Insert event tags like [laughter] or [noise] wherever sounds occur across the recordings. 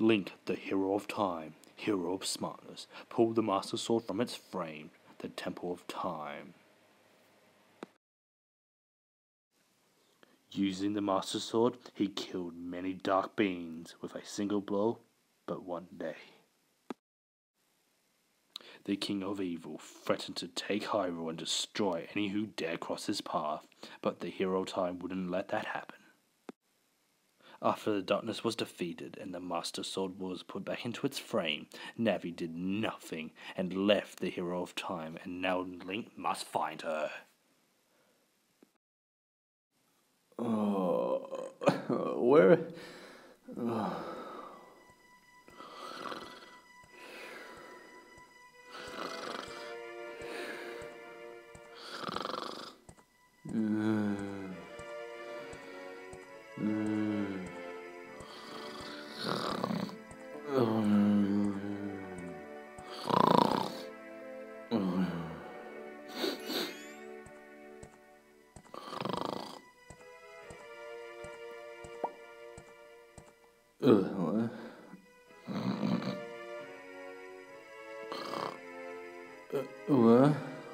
Link, the hero of time, hero of smartness, pulled the Master Sword from its frame, the Temple of Time. Using the Master Sword, he killed many dark beings with a single blow, but one day. The King of Evil threatened to take Hyrule and destroy any who dare cross his path, but the Hero of Time wouldn't let that happen. After the darkness was defeated and the Master Sword was put back into its frame, Navi did nothing and left the Hero of Time, and now Link must find her. Oh, where? Oh. Mm. What?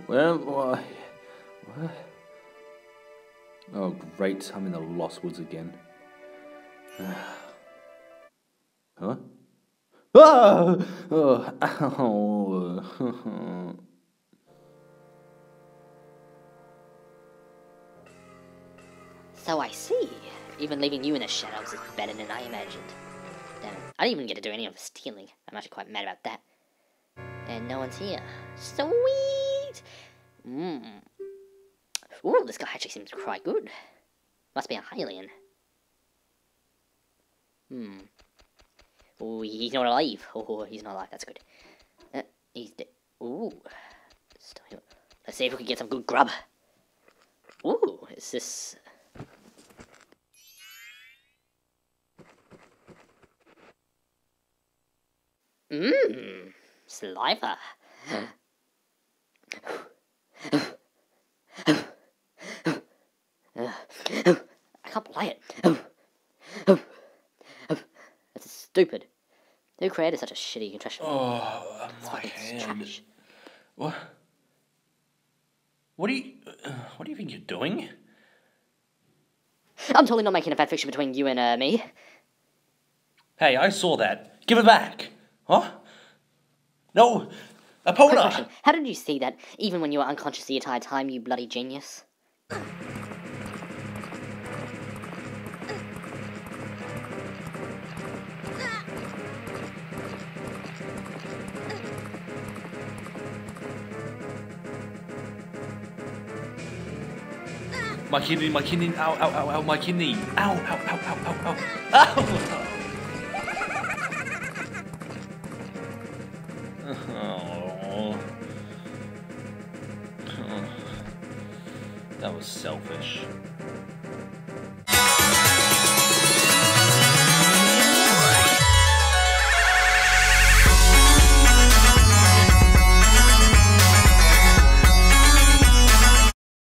Where I? What? Oh, great. I'm in the Lost Woods again. [sighs] huh? Ah! Oh, ow. [laughs] So I see. Even leaving you in the shadows is better than I imagined. I didn't even get to do any of the stealing. I'm actually quite mad about that. And no one's here. Sweet! Mmm. Ooh, this guy actually seems quite good. Must be a Hylian. Hmm. Ooh, he's not alive. Oh, he's not alive. That's good. Uh, he's dead. Ooh. Let's see if we can get some good grub. Ooh, is this... Mmm, saliva. I can't play it. That's stupid. Who created such a shitty contraption? Oh, my hand. trash. What? What do you? Uh, what do you think you're doing? I'm totally not making a fan fiction between you and uh, me. Hey, I saw that. Give it back. Huh? No, Quick Epona. question. How did you see that even when you were unconscious the entire time, you bloody genius? My kidney, my kidney, ow, ow, ow, ow, my kidney. Ow, ow, ow, ow, ow, ow. Ow! Oh. Oh. That was selfish.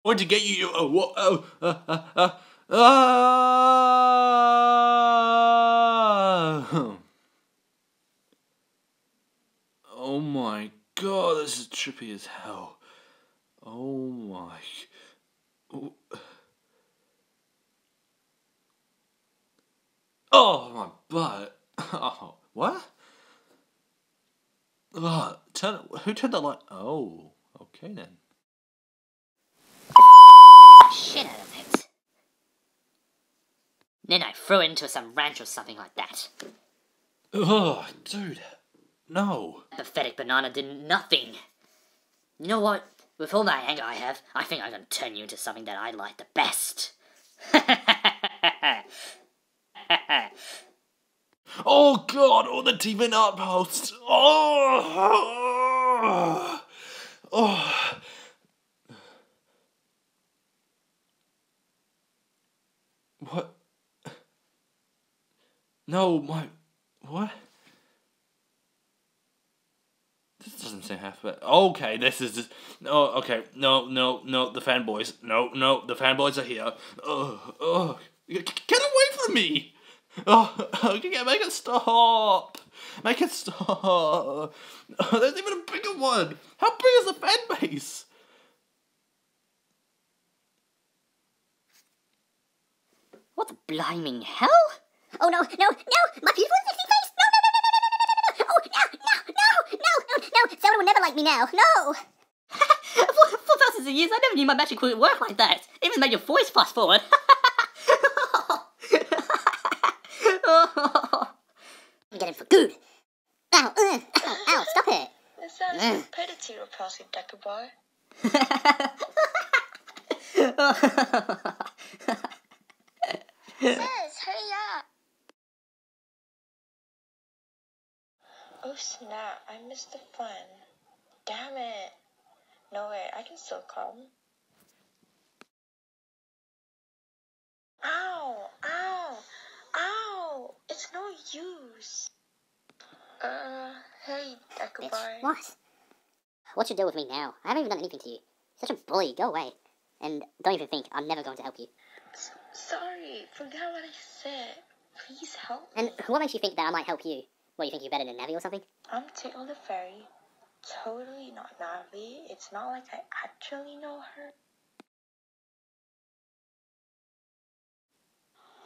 Want to get you? Oh? Oh, uh, uh, uh, ah. Oh my god, this is trippy as hell. Oh my. Oh, oh my butt. Oh, [laughs] what? Oh, turn, who turned the light? Oh, okay then. Shit out of it. Then I threw it into some ranch or something like that. Oh, dude. No. Pathetic banana did nothing. You know what? With all that anger I have, I think I'm gonna turn you into something that I like the best. [laughs] Oh god, all the demon outposts. Oh, oh. What? No, my what? This doesn't seem half bad. Okay, this is just. Oh, okay. No, no, no. The fanboys. No, no. The fanboys are here. Oh, oh. Get away from me! Oh, [laughs] okay, make it stop! Make it stop! Oh, [laughs] there's even a bigger one! How big is the fan base? What the bliming hell? Oh no, no, no! My beautiful sexy me now. No! [laughs] for, for thousands of years, I never knew my magic would work like that. Even made your voice fast forward. [laughs] I'm getting for good. Ow, uh, ow, ow, stop it. That sounds Mm. pretty repulsive, Deku boy. Sis, hurry up! Oh snap, I missed the fun. Damn it. No way, I can still come. Ow! Ow! Ow! It's no use. Uh, hey, Bitch. What? What's your deal with me now? I haven't even done anything to you. Such a bully. Go away. And don't even think I'm never going to help you. S- sorry, forgot what I said. Please help And what makes you think that I might help you? What, you think you're better than Navi or something? I'm Tickle the Fairy. Totally not Navi. It's not like I actually know her.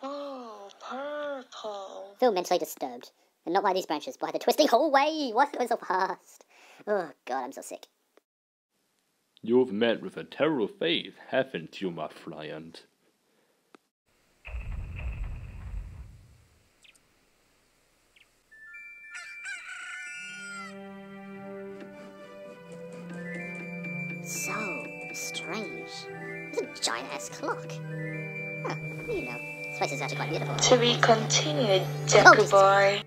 Oh, purple. Feel mentally disturbed. And not by these branches, but by the twisting hallway. What's going so fast? Oh, God, I'm so sick. You've met with a terrible fate, haven't you, my friend? So strange. It's a giant ass clock. Huh, you know, this place is actually quite beautiful. To be continued, Oh, Boy.